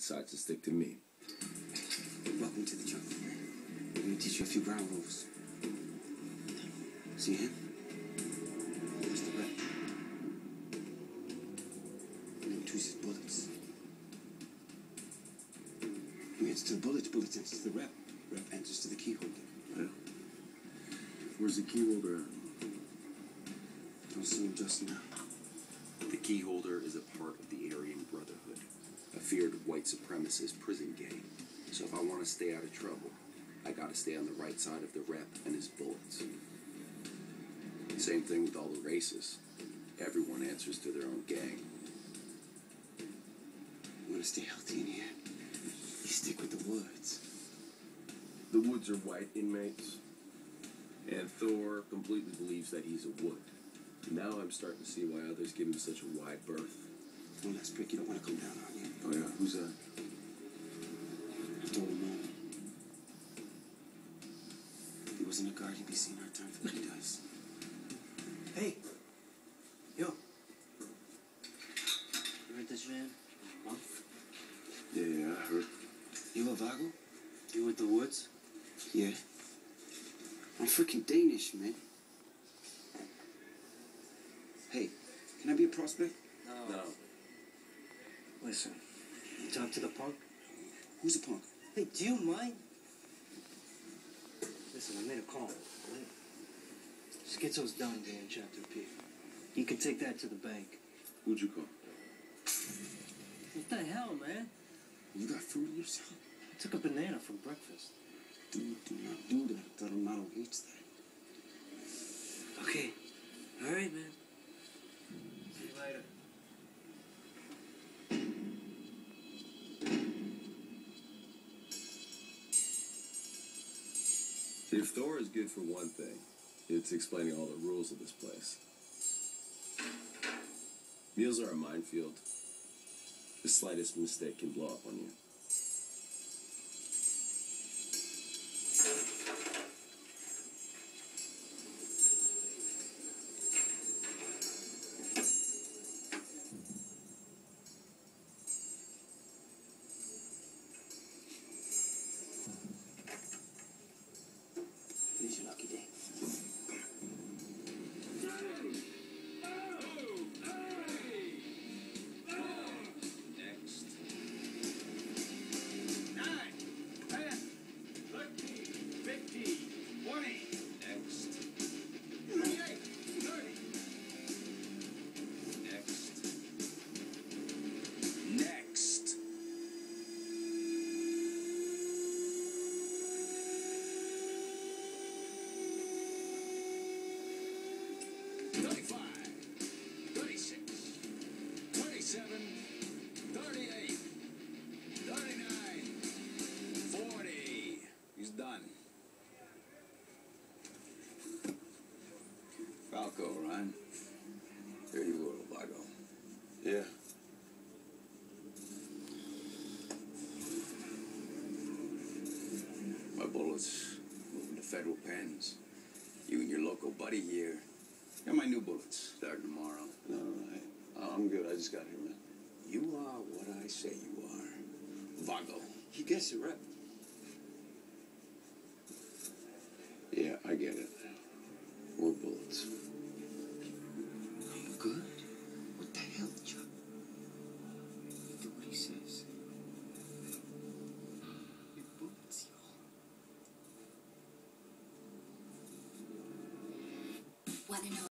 decides to stick to me. Welcome to the jungle. We're gonna teach you a few ground rules. See him? That's the rep. And then choose his bullets. He answers to the bullets, bullets answers to the rep. Rep answers to the key holder. Yeah. Where's the key holder at? Don't see him just now. The key holder is a part of the Aryan Brotherhood, a feared white supremacist prison gang. So if I want to stay out of trouble, I gotta stay on the right side of the rep and his bullets. Same thing with all the races. Everyone answers to their own gang. You wanna stay healthy in here? You stick with the woods. The Woods are white inmates, and Thor completely believes that he's a Wood. Now I'm starting to see why others give him such a wide berth. One last break, you don't wanna come down on you. Oh yeah, who's that? Thor Ramon. If he wasn't a guard, he'd be seeing our time for what he does. Hey, yo. You heard this man? Huh? Yeah, yeah, I heard. You a Vago? You with the woods? Yeah. I'm freaking Danish, man. Hey, can I be a prospect? No. Listen, talk to the punk. Who's the punk? Hey, do you mind? Listen, I made a call. Right? Schizo's done being Chapter P. You can take that to the bank. Who'd you call? What the hell, man? You got food yourself? I took a banana for breakfast. Dude, do not do that. Him Malo hates that. Okay. All right, man. If Thor is good for one thing, it's explaining all the rules of this place. Meals are a minefield. The slightest mistake can blow up on you. Falco, Ryan. Here you go, Vago. Yeah. My bullets moving to federal pens. You and your local buddy here. Got my new bullets. Start tomorrow. No, hey, uh, I'm good. I just got here, man. You are what I say you are. Vago. He gets it right. Yeah, I get it. We're bullets. Want to know